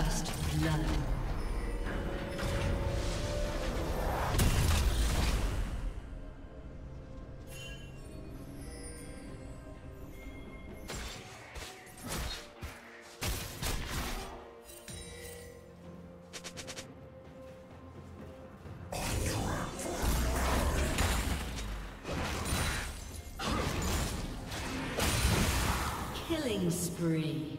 First blood. Killing spree.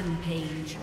Rampage.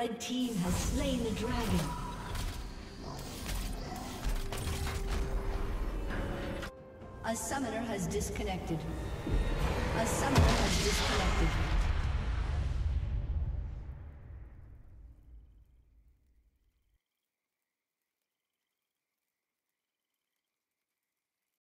Red team has slain the dragon. A summoner has disconnected. A summoner has disconnected.